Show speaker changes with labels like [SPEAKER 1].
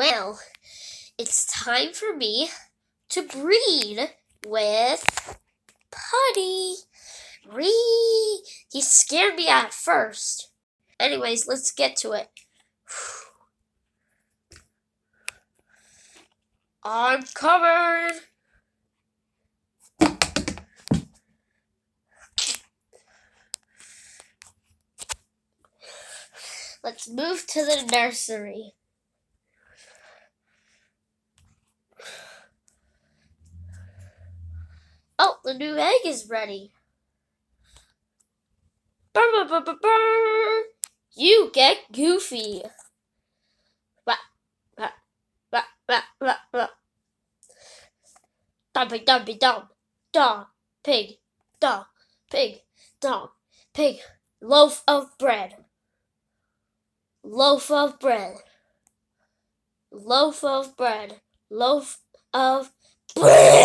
[SPEAKER 1] Well, it's time for me to breed with Puddy. Ree! He scared me at first. Anyways, let's get to it. I'm coming! Let's move to the nursery. Oh, the new egg is ready. Burr, burr, burr, burr. You get goofy. Wah, wah, wah, wah. Dumpy, dumpy, dump. Dog, pig, dog, pig, dog, pig. Loaf of bread. Loaf of bread. Loaf of bread. Loaf of bread.